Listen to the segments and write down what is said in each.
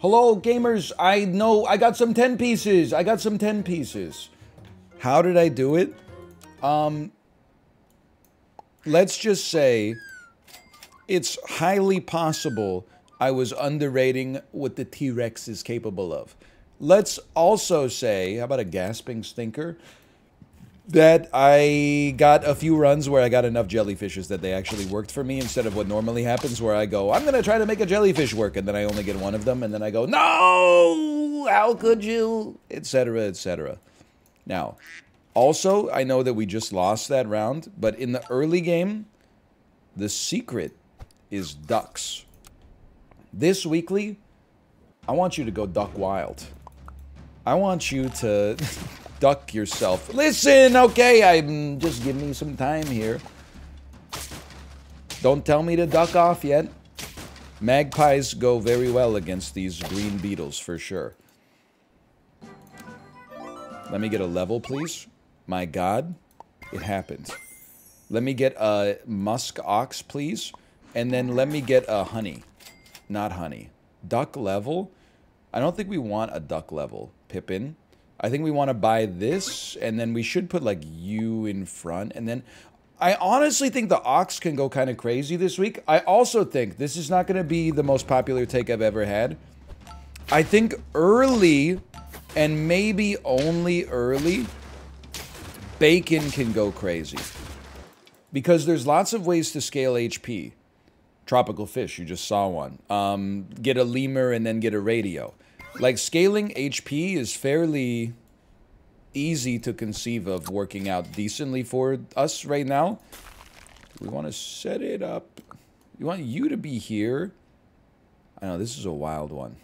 Hello, gamers. I know I got some 10 pieces. I got some 10 pieces. How did I do it? Um, let's just say it's highly possible I was underrating what the T-Rex is capable of. Let's also say, how about a gasping stinker? That I got a few runs where I got enough jellyfishes that they actually worked for me instead of what normally happens where I go, I'm going to try to make a jellyfish work, and then I only get one of them, and then I go, no, how could you, etc., etc. Now, also, I know that we just lost that round, but in the early game, the secret is ducks. This weekly, I want you to go duck wild. I want you to duck yourself. Listen, okay, I'm just give me some time here. Don't tell me to duck off yet. Magpies go very well against these green beetles for sure. Let me get a level, please. My god, it happened. Let me get a musk ox, please. And then let me get a honey. Not honey. Duck level? I don't think we want a duck level. Pippin. I think we want to buy this, and then we should put, like, you in front. And then I honestly think the Ox can go kind of crazy this week. I also think this is not going to be the most popular take I've ever had. I think early, and maybe only early, Bacon can go crazy. Because there's lots of ways to scale HP. Tropical fish, you just saw one. Um, get a lemur and then get a radio. Like, scaling HP is fairly easy to conceive of working out decently for us right now. We want to set it up. We want you to be here. I know, this is a wild one.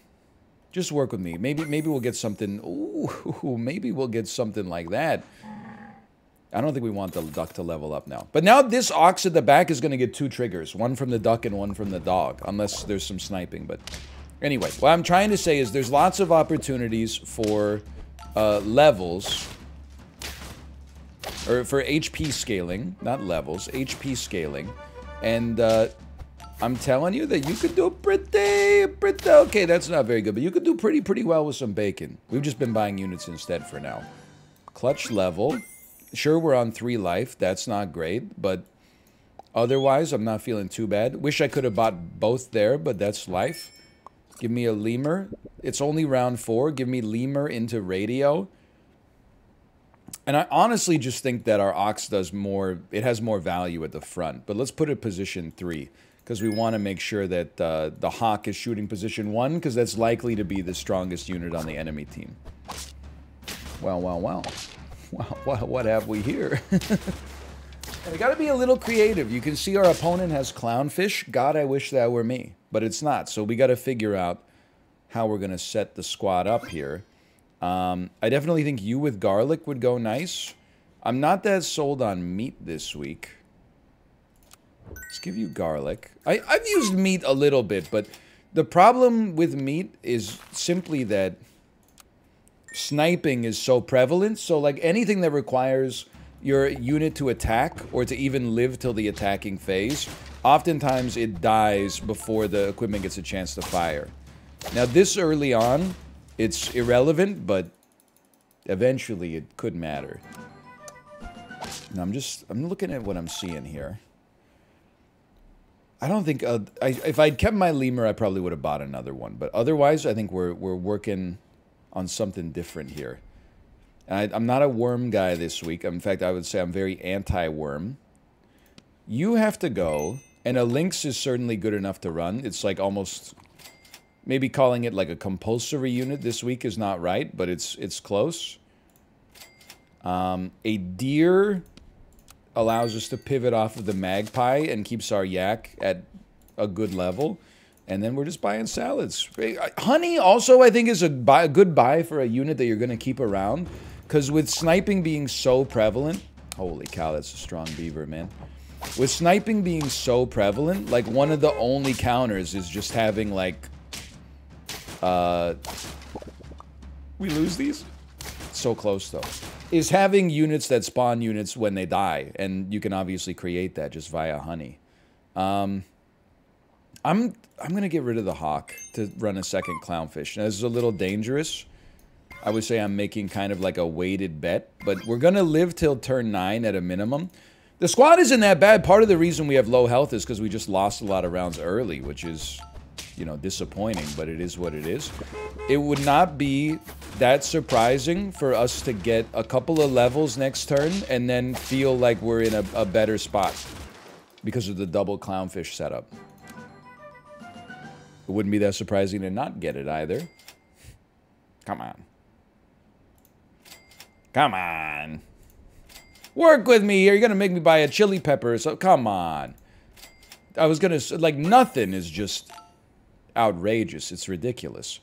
Just work with me. Maybe maybe we'll get something... Ooh, maybe we'll get something like that. I don't think we want the duck to level up now. But now this ox at the back is going to get two triggers. One from the duck and one from the dog. Unless there's some sniping, but... Anyway, what I'm trying to say is there's lots of opportunities for uh, levels, or for HP scaling, not levels, HP scaling, and uh, I'm telling you that you could do pretty, pretty, okay, that's not very good, but you could do pretty, pretty well with some bacon. We've just been buying units instead for now. Clutch level. Sure, we're on three life. That's not great, but otherwise, I'm not feeling too bad. Wish I could have bought both there, but that's life. Give me a lemur. It's only round four. Give me lemur into radio. And I honestly just think that our ox does more, it has more value at the front. But let's put it position three because we want to make sure that uh, the hawk is shooting position one because that's likely to be the strongest unit on the enemy team. Well, well, well. Well, what, what have we here? we got to be a little creative. You can see our opponent has clownfish. God, I wish that were me but it's not. So we got to figure out how we're going to set the squad up here. Um, I definitely think you with garlic would go nice. I'm not that sold on meat this week. Let's give you garlic. I, I've used meat a little bit, but the problem with meat is simply that sniping is so prevalent. So, like, anything that requires your unit to attack or to even live till the attacking phase oftentimes it dies before the equipment gets a chance to fire. Now, this early on, it's irrelevant, but eventually it could matter. Now, I'm just, I'm looking at what I'm seeing here. I don't think, I, if I'd kept my lemur, I probably would have bought another one. But otherwise, I think we're, we're working on something different here. I, I'm not a worm guy this week. In fact, I would say I'm very anti-worm. You have to go and a Lynx is certainly good enough to run. It's like almost... Maybe calling it like a compulsory unit this week is not right, but it's it's close. Um, a deer allows us to pivot off of the magpie and keeps our yak at a good level. And then we're just buying salads. Honey also, I think, is a, buy, a good buy for a unit that you're going to keep around. Because with sniping being so prevalent... Holy cow, that's a strong beaver, man. With sniping being so prevalent, like one of the only counters is just having like uh we lose these? So close though. Is having units that spawn units when they die, and you can obviously create that just via honey. Um I'm I'm gonna get rid of the hawk to run a second clownfish. Now, this is a little dangerous. I would say I'm making kind of like a weighted bet, but we're gonna live till turn nine at a minimum. The squad isn't that bad. Part of the reason we have low health is because we just lost a lot of rounds early, which is, you know, disappointing, but it is what it is. It would not be that surprising for us to get a couple of levels next turn and then feel like we're in a, a better spot because of the double clownfish setup. It wouldn't be that surprising to not get it either. Come on. Come on. Work with me here. You're going to make me buy a chili pepper. So come on. I was going to, like, nothing is just outrageous. It's ridiculous.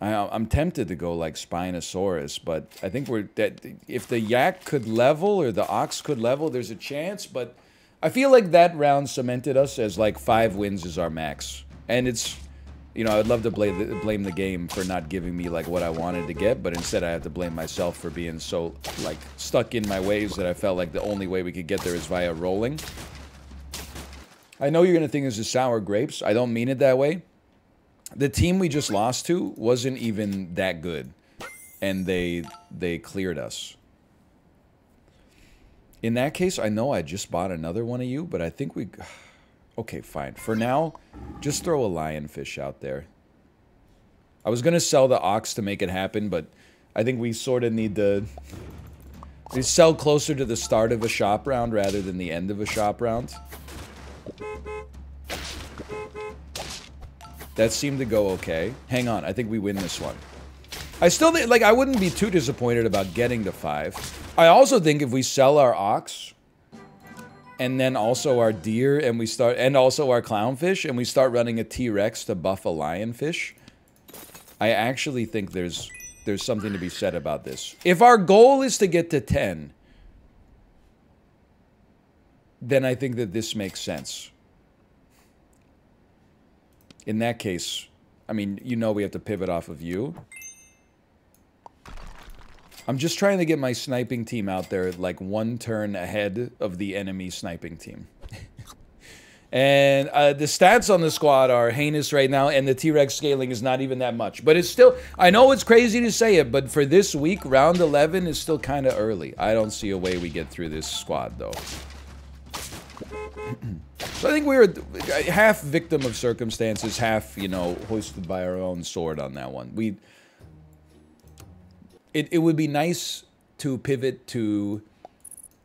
I, I'm tempted to go like Spinosaurus, but I think we're that if the yak could level or the ox could level, there's a chance. But I feel like that round cemented us as like five wins is our max, and it's you know, I'd love to blame the, blame the game for not giving me like what I wanted to get, but instead I have to blame myself for being so like stuck in my ways that I felt like the only way we could get there is via rolling. I know you're gonna think this is sour grapes. I don't mean it that way. The team we just lost to wasn't even that good, and they they cleared us. In that case, I know I just bought another one of you, but I think we. Okay, fine. For now, just throw a lionfish out there. I was going to sell the ox to make it happen, but I think we sort of need to... We sell closer to the start of a shop round rather than the end of a shop round. That seemed to go okay. Hang on, I think we win this one. I still think, like, I wouldn't be too disappointed about getting to five. I also think if we sell our ox, and then also our deer, and we start, and also our clownfish, and we start running a T-Rex to buff a lionfish, I actually think there's there's something to be said about this. If our goal is to get to 10, then I think that this makes sense. In that case, I mean, you know we have to pivot off of you. I'm just trying to get my sniping team out there like one turn ahead of the enemy sniping team. and uh, the stats on the squad are heinous right now, and the T-Rex scaling is not even that much. But it's still, I know it's crazy to say it, but for this week, round 11 is still kind of early. I don't see a way we get through this squad, though. so I think we were half victim of circumstances, half, you know, hoisted by our own sword on that one. We it, it would be nice to pivot to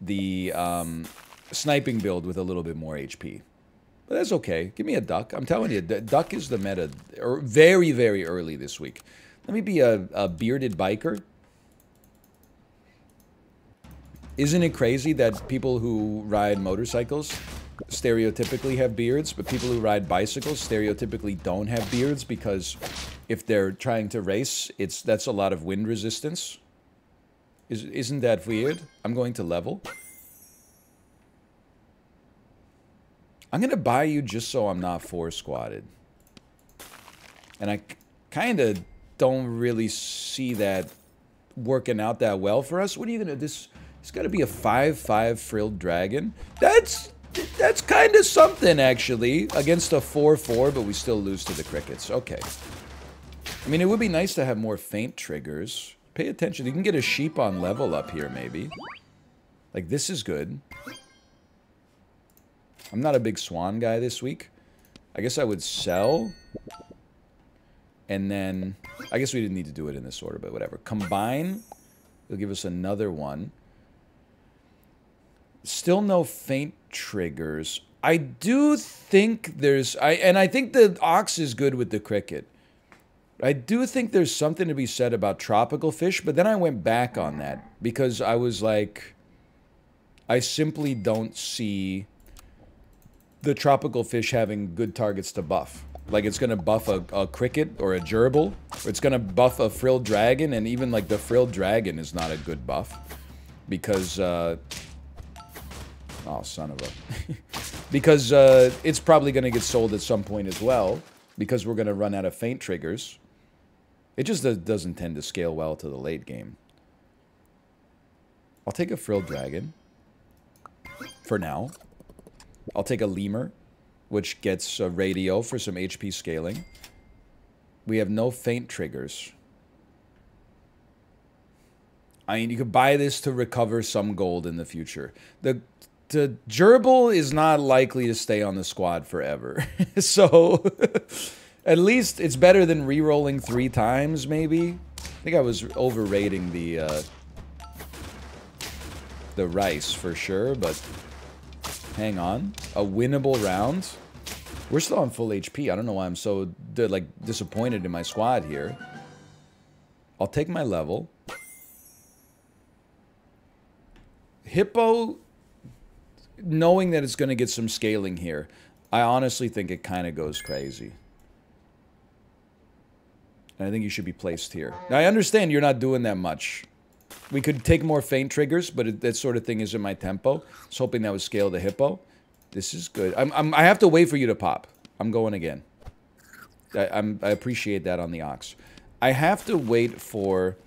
the um, sniping build with a little bit more HP. But that's okay. Give me a duck. I'm telling you, duck is the meta. Or very, very early this week. Let me be a, a bearded biker. Isn't it crazy that people who ride motorcycles stereotypically have beards, but people who ride bicycles stereotypically don't have beards because if they're trying to race, it's that's a lot of wind resistance. Is, isn't that weird? I'm going to level. I'm going to buy you just so I'm not four squatted. And I kind of don't really see that working out that well for us. What are you going to... This, it's got to be a 5-5 frilled dragon. That's that's kind of something, actually. Against a 4-4, but we still lose to the crickets. Okay. I mean, it would be nice to have more faint triggers. Pay attention. You can get a sheep on level up here, maybe. Like, this is good. I'm not a big swan guy this week. I guess I would sell. And then... I guess we didn't need to do it in this order, but whatever. Combine. It'll give us another one. Still no faint triggers. I do think there's... I And I think the ox is good with the cricket. I do think there's something to be said about tropical fish, but then I went back on that because I was like, I simply don't see the tropical fish having good targets to buff. Like it's gonna buff a, a cricket or a gerbil, or it's gonna buff a frilled dragon, and even like the frilled dragon is not a good buff because, uh, oh son of a, because uh, it's probably gonna get sold at some point as well because we're gonna run out of faint triggers. It just doesn't tend to scale well to the late game. I'll take a frilled dragon. For now. I'll take a lemur. which gets a radio for some HP scaling. We have no faint triggers. I mean, you could buy this to recover some gold in the future. The the gerbil is not likely to stay on the squad forever. so at least it's better than re-rolling three times, maybe. I think I was overrating the uh, the rice for sure, but hang on. A winnable round. We're still on full HP. I don't know why I'm so like disappointed in my squad here. I'll take my level. Hippo, knowing that it's going to get some scaling here, I honestly think it kind of goes crazy. And I think you should be placed here. Now, I understand you're not doing that much. We could take more faint triggers, but it, that sort of thing is in my tempo. I was hoping that would scale the hippo. This is good. I'm, I'm, i have to wait for you to pop. I'm going again. I, I appreciate that on the ox. I have to wait for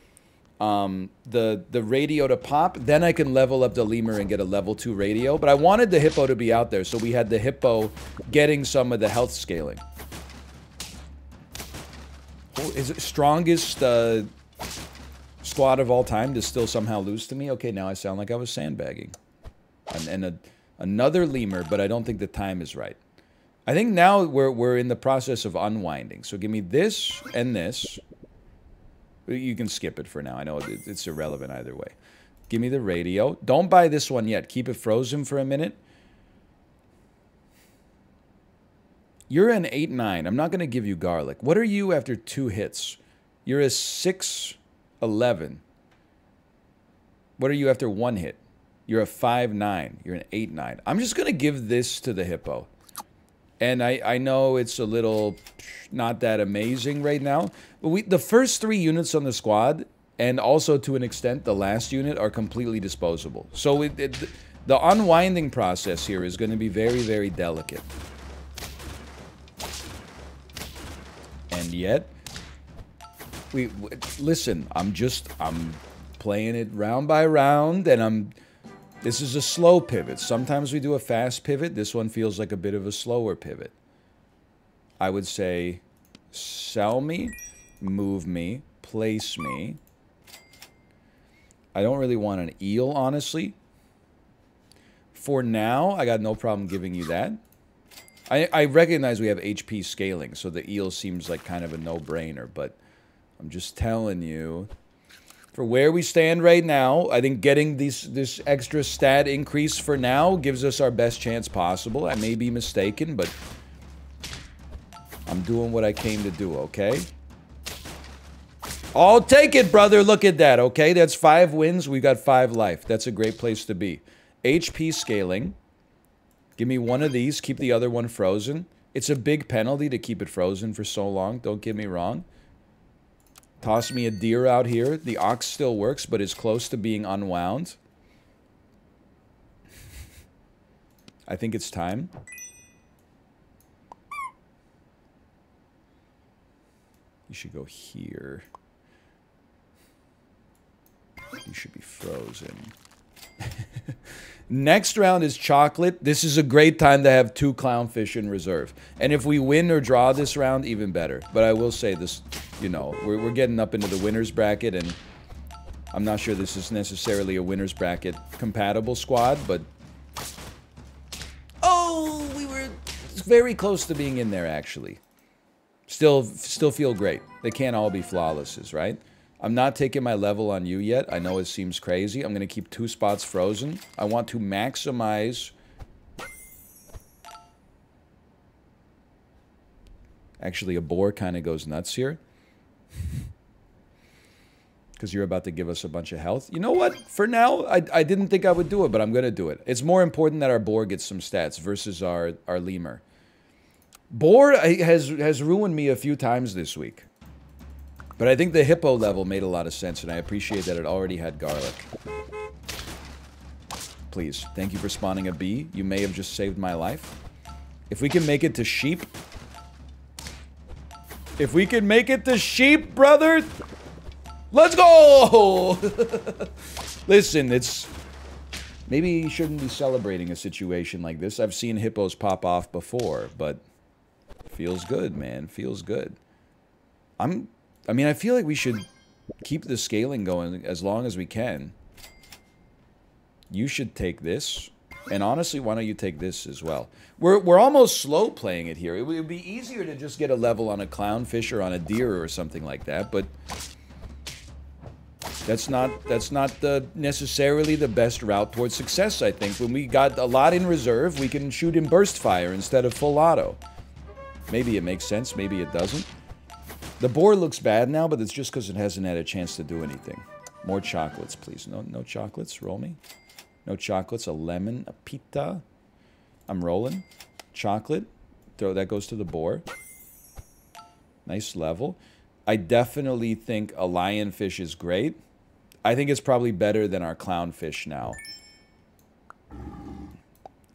um, the the radio to pop. Then I can level up the lemur and get a level 2 radio. But I wanted the hippo to be out there, so we had the hippo getting some of the health scaling. Oh, is it strongest uh, squad of all time to still somehow lose to me? Okay, now I sound like I was sandbagging. And, and a, another lemur, but I don't think the time is right. I think now we're, we're in the process of unwinding. So give me this and this. You can skip it for now. I know it's irrelevant either way. Give me the radio. Don't buy this one yet. Keep it frozen for a minute. You're an 8-9. I'm not going to give you garlic. What are you after two hits? You're a 6-11. What are you after one hit? You're a 5-9. You're an 8-9. I'm just going to give this to the hippo. And I, I know it's a little not that amazing right now, but we the first three units on the squad, and also to an extent the last unit, are completely disposable. So it, it, the unwinding process here is going to be very, very delicate. And yet, we listen. I'm just I'm playing it round by round, and I'm this is a slow pivot. Sometimes we do a fast pivot. This one feels like a bit of a slower pivot. I would say sell me, move me, place me. I don't really want an eel, honestly. For now, I got no problem giving you that. I, I recognize we have HP scaling, so the eel seems like kind of a no-brainer, but I'm just telling you for where we stand right now, I think getting this this extra stat increase for now gives us our best chance possible. I may be mistaken, but I'm doing what I came to do, okay? I'll take it, brother. Look at that, okay? That's five wins. We've got five life. That's a great place to be. HP scaling. Give me one of these. Keep the other one frozen. It's a big penalty to keep it frozen for so long. Don't get me wrong. Toss me a deer out here. The ox still works, but is close to being unwound. I think it's time. You should go here. You should be frozen. Next round is chocolate. This is a great time to have two clownfish in reserve. And if we win or draw this round, even better. But I will say this, you know, we're, we're getting up into the winner's bracket, and I'm not sure this is necessarily a winner's bracket compatible squad, but... Oh, we were very close to being in there, actually. Still, still feel great. They can't all be flawlesses, right? I'm not taking my level on you yet. I know it seems crazy. I'm going to keep two spots frozen. I want to maximize... Actually, a boar kind of goes nuts here. Because you're about to give us a bunch of health. You know what? For now, I, I didn't think I would do it, but I'm going to do it. It's more important that our boar gets some stats versus our, our lemur. Boar uh, has, has ruined me a few times this week. But I think the hippo level made a lot of sense, and I appreciate that it already had garlic. Please, thank you for spawning a bee. You may have just saved my life. If we can make it to sheep... If we can make it to sheep, brother... Let's go! Listen, it's... Maybe he shouldn't be celebrating a situation like this. I've seen hippos pop off before, but feels good, man. Feels good. I'm I mean, I feel like we should keep the scaling going as long as we can. You should take this. And honestly, why don't you take this as well? We're, we're almost slow playing it here. It would be easier to just get a level on a clownfish or on a deer or something like that, but that's not that's not the necessarily the best route towards success, I think. When we got a lot in reserve, we can shoot in burst fire instead of full auto. Maybe it makes sense, maybe it doesn't. The boar looks bad now, but it's just because it hasn't had a chance to do anything. More chocolates, please. No, no chocolates. Roll me. No chocolates. A lemon. A pita. I'm rolling. Chocolate. Throw that goes to the boar. Nice level. I definitely think a lionfish is great. I think it's probably better than our clownfish now.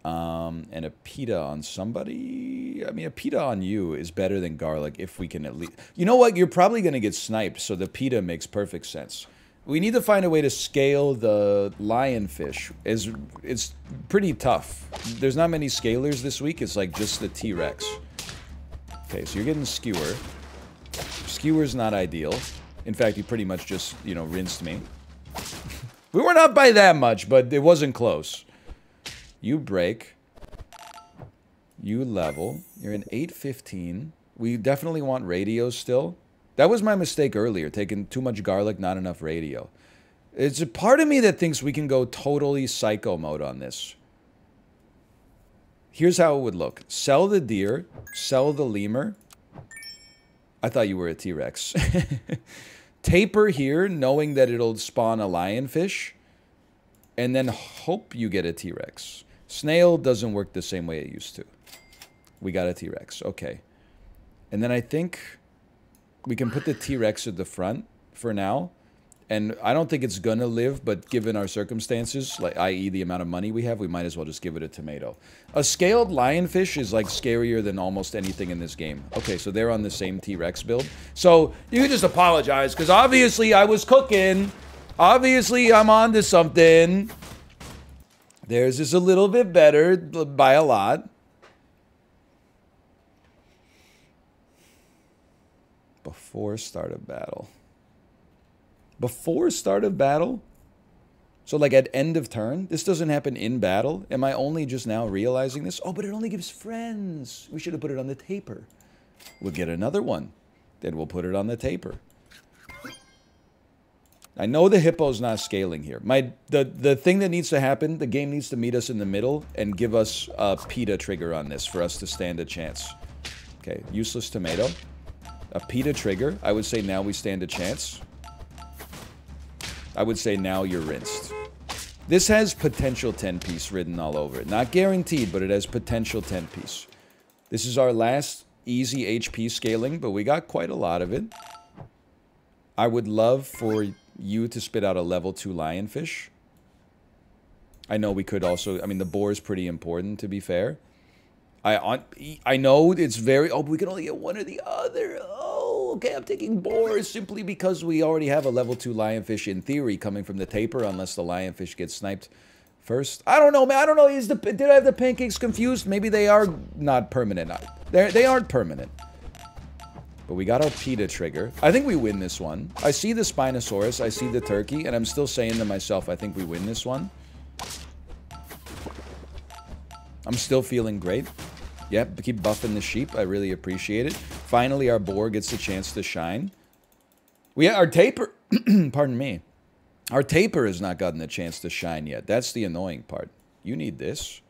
Um, and a pita on somebody. I mean, a pita on you is better than garlic if we can at least. You know what? You're probably going to get sniped, so the pita makes perfect sense. We need to find a way to scale the lionfish. Is it's pretty tough. There's not many scalers this week. It's like just the T-Rex. Okay, so you're getting skewer. Skewer's not ideal. In fact, he pretty much just, you know, rinsed me. we weren't up by that much, but it wasn't close. You break. You level. You're in 815. We definitely want radio still. That was my mistake earlier, taking too much garlic, not enough radio. It's a part of me that thinks we can go totally psycho mode on this. Here's how it would look. Sell the deer, sell the lemur. I thought you were a T-Rex. Tapir here, knowing that it'll spawn a lionfish. And then hope you get a T-Rex. Snail doesn't work the same way it used to. We got a T-Rex. Okay. And then I think we can put the T-Rex at the front for now. And I don't think it's gonna live, but given our circumstances, like i.e. the amount of money we have, we might as well just give it a tomato. A scaled lionfish is like scarier than almost anything in this game. Okay, so they're on the same T-Rex build. So you just apologize, because obviously I was cooking. Obviously I'm on to something. Theirs is a little bit better by a lot. Before start of battle. Before start of battle? So like at end of turn? This doesn't happen in battle? Am I only just now realizing this? Oh, but it only gives friends. We should have put it on the tapir. We'll get another one. Then we'll put it on the tapir. I know the hippo's not scaling here. My the the thing that needs to happen, the game needs to meet us in the middle and give us a pita trigger on this for us to stand a chance. Okay, useless tomato. A pita trigger. I would say now we stand a chance. I would say now you're rinsed. This has potential 10-piece written all over it. Not guaranteed, but it has potential 10-piece. This is our last easy HP scaling, but we got quite a lot of it. I would love for you to spit out a level 2 lionfish. I know we could also... I mean, the boar is pretty important, to be fair. I I know it's very... Oh, we can only get one or the other. Oh, okay, I'm taking boar simply because we already have a level 2 lionfish in theory coming from the tapir unless the lionfish gets sniped first. I don't know, man. I don't know. Is the Did I have the pancakes confused? Maybe they are not permanent. They're, they aren't permanent. But we got our pita trigger. I think we win this one. I see the Spinosaurus, I see the turkey, and I'm still saying to myself, I think we win this one. I'm still feeling great. Yep, keep buffing the sheep. I really appreciate it. Finally, our boar gets a chance to shine. We Our tapir... pardon me. Our tapir has not gotten a chance to shine yet. That's the annoying part. You need this.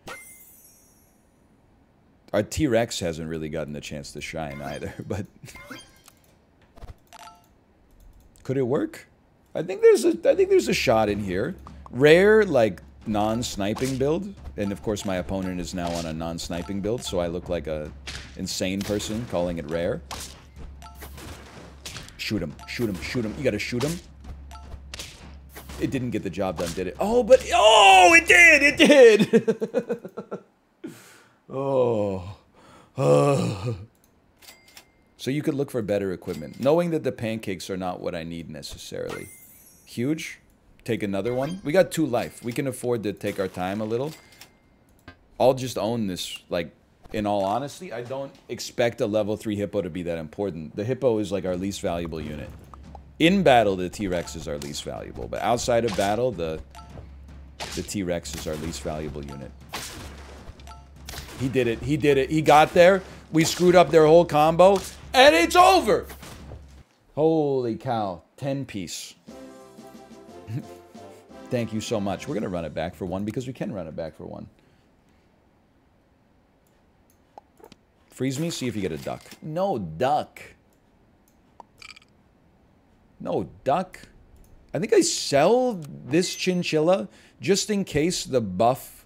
Our T-Rex hasn't really gotten the chance to shine either, but... Could it work? I think there's a I think there's a shot in here. Rare, like, non-sniping build. And of course my opponent is now on a non-sniping build, so I look like a insane person calling it rare. Shoot him, shoot him, shoot him. You gotta shoot him. It didn't get the job done, did it? Oh, but... Oh, it did! It did! Oh. oh. So you could look for better equipment, knowing that the pancakes are not what I need necessarily. Huge? Take another one. We got two life. We can afford to take our time a little. I'll just own this, like, in all honesty. I don't expect a level 3 hippo to be that important. The hippo is, like, our least valuable unit. In battle, the T-Rex is our least valuable. But outside of battle, the, the T-Rex is our least valuable unit. He did it. He did it. He got there. We screwed up their whole combo. And it's over! Holy cow. 10 piece. Thank you so much. We're going to run it back for one because we can run it back for one. Freeze me, see if you get a duck. No duck. No duck. I think I sell this chinchilla just in case the buff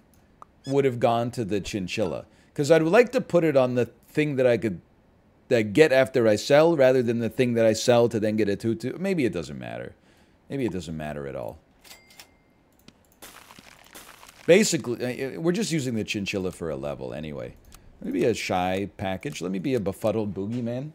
would have gone to the chinchilla. Because I'd like to put it on the thing that I could that get after I sell rather than the thing that I sell to then get a tutu. Maybe it doesn't matter. Maybe it doesn't matter at all. Basically, uh, we're just using the chinchilla for a level anyway. Let me be a shy package. Let me be a befuddled boogeyman.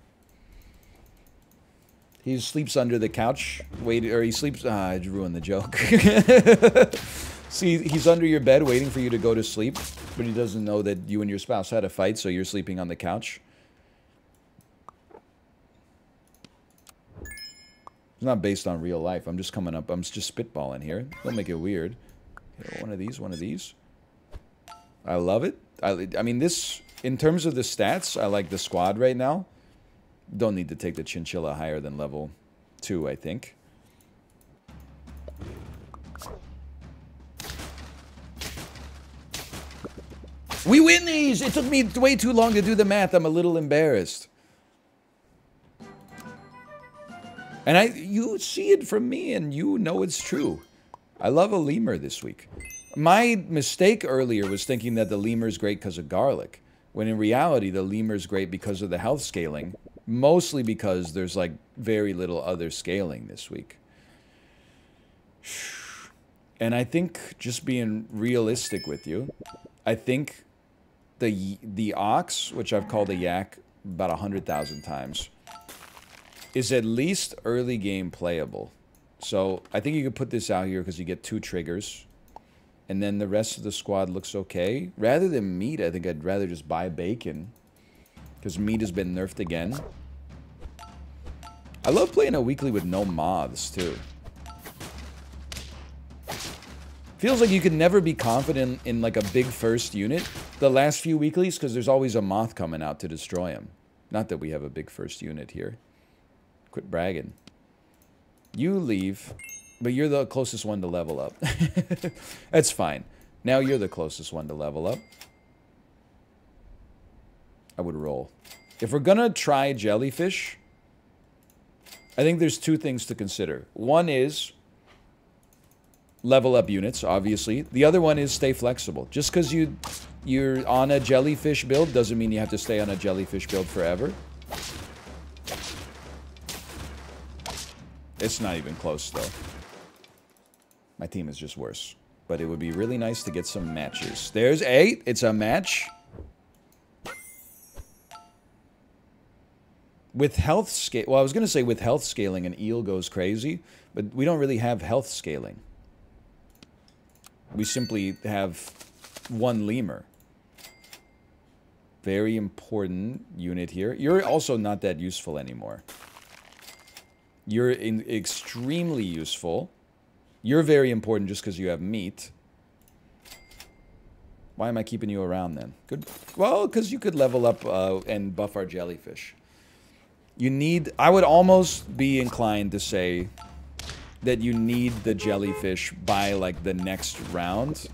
He sleeps under the couch. Wait, or he sleeps. Ah, I ruined the joke. See, he's under your bed waiting for you to go to sleep, but he doesn't know that you and your spouse had a fight, so you're sleeping on the couch. It's not based on real life. I'm just coming up. I'm just spitballing here. Don't make it weird. Okay, one of these, one of these. I love it. I, I mean, this, in terms of the stats, I like the squad right now. Don't need to take the chinchilla higher than level 2, I think. We win these! It took me way too long to do the math. I'm a little embarrassed. And I, you see it from me and you know it's true. I love a lemur this week. My mistake earlier was thinking that the lemur is great because of garlic, when in reality the lemur is great because of the health scaling, mostly because there's like very little other scaling this week. And I think just being realistic with you, I think the the ox, which I've called a yak about a hundred thousand times, is at least early game playable. So I think you could put this out here because you get two triggers. And then the rest of the squad looks okay. Rather than meat, I think I'd rather just buy bacon. Because meat has been nerfed again. I love playing a weekly with no moths, too. Feels like you can never be confident in like a big first unit the last few weeklies because there's always a moth coming out to destroy him. Not that we have a big first unit here. Quit bragging. You leave, but you're the closest one to level up. That's fine. Now you're the closest one to level up. I would roll. If we're gonna try jellyfish, I think there's two things to consider. One is level up units, obviously. The other one is stay flexible. Just because you, you're on a jellyfish build doesn't mean you have to stay on a jellyfish build forever. It's not even close, though. My team is just worse. But it would be really nice to get some matches. There's eight. It's a match. With health scale... Well, I was going to say with health scaling, an eel goes crazy. But we don't really have health scaling. We simply have one lemur. Very important unit here. You're also not that useful anymore. You're extremely useful. You're very important just because you have meat. Why am I keeping you around then? Good. Well, because you could level up uh, and buff our jellyfish. You need... I would almost be inclined to say that you need the jellyfish by, like, the next round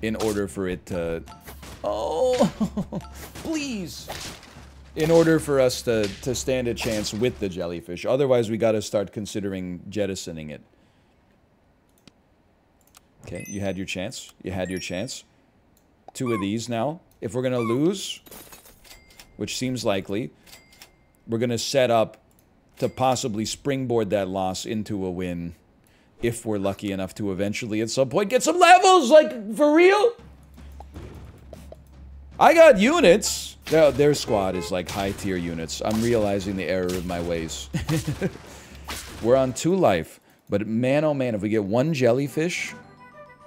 in order for it to... Oh! Please! In order for us to, to stand a chance with the jellyfish. Otherwise, we got to start considering jettisoning it. Okay, you had your chance. You had your chance. Two of these now. If we're going to lose, which seems likely, we're going to set up to possibly springboard that loss into a win if we're lucky enough to eventually at some point get some levels, like, for real? I got units. Their, their squad is like high tier units. I'm realizing the error of my ways. We're on two life. But man, oh man, if we get one jellyfish,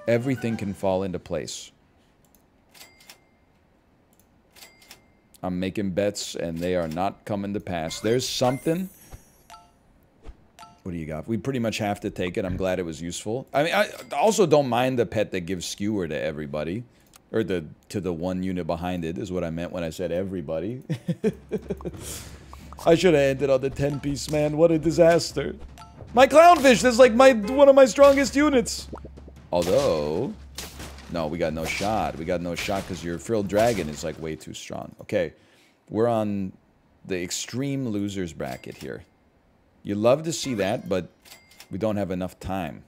everything can fall into place. I'm making bets, and they are not coming to pass. There's something. What do you got? We pretty much have to take it. I'm glad it was useful. I mean, I also don't mind the pet that gives skewer to everybody. Or the to the one unit behind it is what I meant when I said everybody. I should have ended on the 10-piece, man. What a disaster. My clownfish, that's like my one of my strongest units. Although, no, we got no shot. We got no shot because your frilled dragon is like way too strong. Okay, we're on the extreme losers bracket here. You love to see that, but we don't have enough time.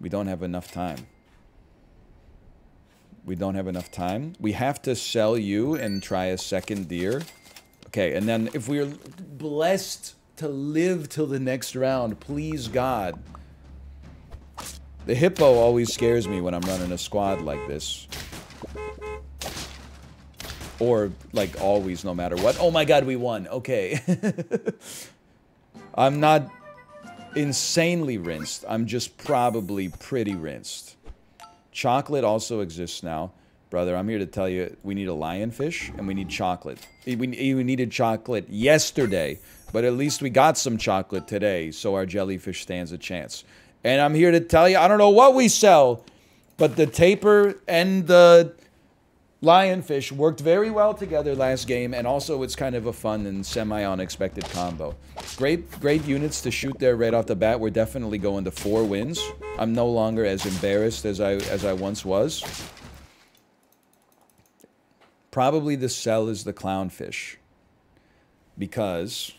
We don't have enough time. We don't have enough time. We have to sell you and try a second deer. Okay, and then if we're blessed to live till the next round, please God. The hippo always scares me when I'm running a squad like this. Or, like, always, no matter what. Oh my god, we won. Okay. I'm not insanely rinsed. I'm just probably pretty rinsed. Chocolate also exists now. Brother, I'm here to tell you we need a lionfish and we need chocolate. We, needed chocolate yesterday, but at least we got some chocolate today, so our jellyfish stands a chance. And I'm here to tell you, I don't know what we sell, but the tapir and the lionfish worked very well together last game, and also it's kind of a fun and semi-unexpected combo. Great, great units to shoot there right off the bat. We're definitely going to four wins. I'm no longer as embarrassed as I as I once was. Probably the sell is the clownfish. Because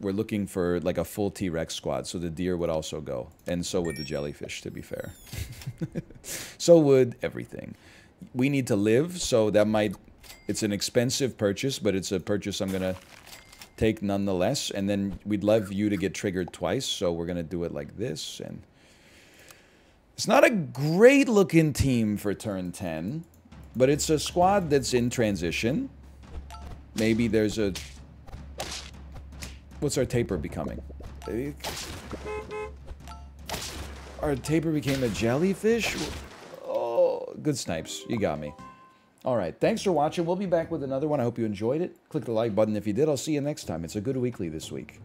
we're looking for like a full T-Rex squad, so the deer would also go. And so would the jellyfish, to be fair. so would everything. We need to live, so that might... It's an expensive purchase, but it's a purchase I'm going to take nonetheless. And then we'd love you to get triggered twice, so we're going to do it like this. And It's not a great-looking team for turn 10. But it's a squad that's in transition. Maybe there's a... What's our tapir becoming? Our tapir became a jellyfish? Good snipes. You got me. Alright, thanks for watching. We'll be back with another one. I hope you enjoyed it. Click the like button if you did. I'll see you next time. It's a good weekly this week.